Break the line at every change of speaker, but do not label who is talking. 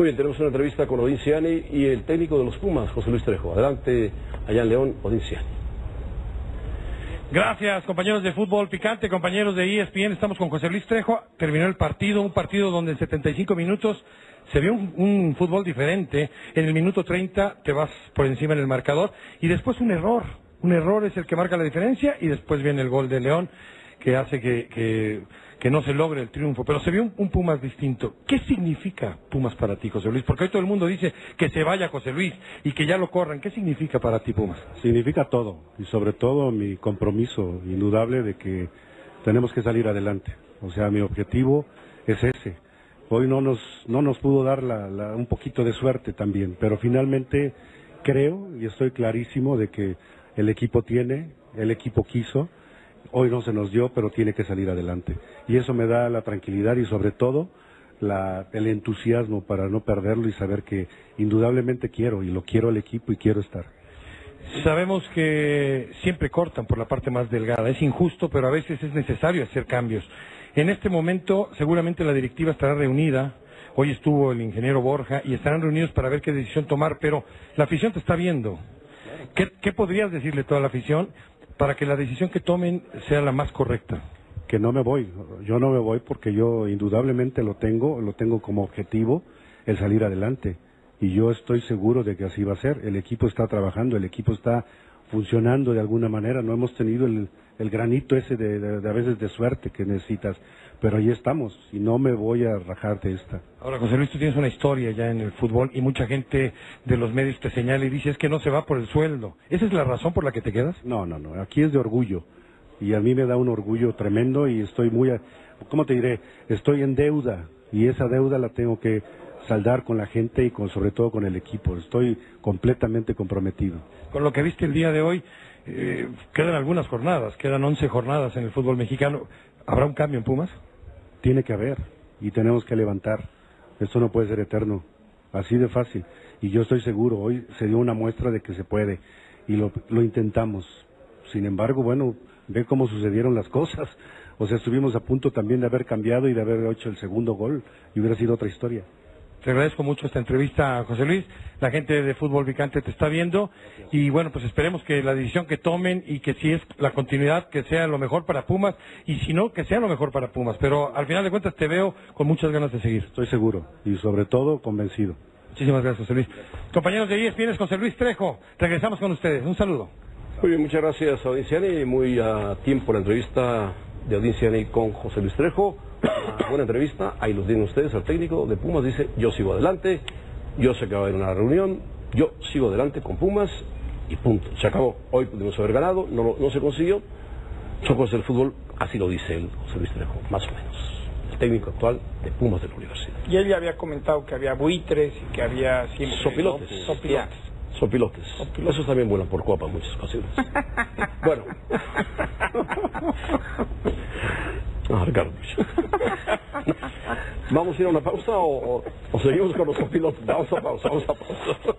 Muy bien, tenemos una entrevista con Odín Ciani y el técnico de los Pumas, José Luis Trejo. Adelante, allá en León, Odín Ciani.
Gracias, compañeros de fútbol picante, compañeros de ESPN. Estamos con José Luis Trejo. Terminó el partido, un partido donde en 75 minutos se vio un, un, fútbol diferente. En el minuto 30 te vas por encima en el marcador y después un error. Un error es el que marca la diferencia y después viene el gol de León que hace que, que, que no se logre el triunfo. Pero se vio un, Pumas distinto. ¿Qué significa Pumas para ti, José Luis? Porque hoy todo el mundo dice que se vaya José Luis y que ya lo corran. ¿Qué significa para ti Pumas?
Significa todo y sobre todo mi compromiso indudable de que tenemos que salir adelante. O sea, mi objetivo es ese. Hoy no nos, no nos pudo dar la, la, un poquito de suerte también, pero finalmente creo y estoy clarísimo de que el equipo tiene, el equipo quiso, hoy no se nos dio, pero tiene que salir adelante. Y eso me da la tranquilidad y sobre todo la, el entusiasmo para no perderlo y saber que indudablemente quiero y lo quiero al equipo y quiero estar.
Sabemos que siempre cortan por la parte más delgada, es injusto, pero a veces es necesario hacer cambios. En este momento seguramente la directiva estará reunida, hoy estuvo el ingeniero Borja y estarán reunidos para ver qué decisión tomar, pero la afición te está viendo. ¿Qué, podrías decirle toda la afición para que la decisión que tomen sea la más correcta?
Que no me voy, yo no me voy porque yo indudablemente lo tengo, lo tengo como objetivo el salir adelante y yo estoy seguro de que así va a ser. El equipo está trabajando, el equipo está funcionando de alguna manera, no hemos tenido el, el granito ese de, de, de, a veces de suerte que necesitas, pero ahí estamos y no me voy a rajar de esta.
Ahora, José Luis, tú tienes una historia ya en el fútbol y mucha gente de los medios te señala y dice es que no se va por el sueldo. ¿Esa es la razón por la que te quedas?
No, no, no, aquí es de orgullo y a mí me da un orgullo tremendo y estoy muy, a, ¿cómo te diré? Estoy en deuda y esa deuda la tengo que saldar con la gente y con sobre todo con el equipo. Estoy completamente comprometido.
Con lo que viste el día de hoy, eh, quedan algunas jornadas, quedan 11 jornadas en el fútbol mexicano. ¿Habrá un cambio en Pumas?
Tiene que haber y tenemos que levantar. Esto no puede ser eterno, así de fácil. Y yo estoy seguro, hoy se dio una muestra de que se puede y lo, lo intentamos. Sin embargo, bueno, ve cómo sucedieron las cosas. O sea, estuvimos a punto también de haber cambiado y de haber hecho el segundo gol y hubiera sido otra historia.
Te agradezco mucho esta entrevista, José Luis. La gente de Fútbol Picante te está viendo y bueno, pues esperemos que la decisión que tomen y que si es la continuidad, que sea lo mejor para Pumas y si no, que sea lo mejor para Pumas. Pero al final de cuentas te veo con muchas ganas de seguir.
Estoy seguro y sobre todo convencido.
Muchísimas gracias, José Luis. Compañeros de ESPN, José Luis Trejo, regresamos con ustedes. Un saludo.
Muy bien, muchas gracias, Audienciani. Muy a tiempo la entrevista de Audienciani con José Luis Trejo. Una buena entrevista, ahí los tienen ustedes, el técnico de Pumas dice, yo sigo adelante, yo sé que va a haber una reunión, yo sigo adelante con Pumas y punto, se acabó. Hoy pudimos haber ganado, no, no se consiguió, son cosas del fútbol, así lo dice él, José Luis Trejo, más o menos, el técnico actual de Pumas de la universidad.
Y él ya había comentado que había buitres y que había siempre...
Sopilotes.
¿no? Sopilotes.
Sopilotes. Sopilotes. Esos también vuelan por copa en muchas ocasiones. bueno. Ah, Ricardo. ¿Vamos a ir a una pausa o, o, seguimos con los copilotos? Vamos a pausa, vamos a pausa.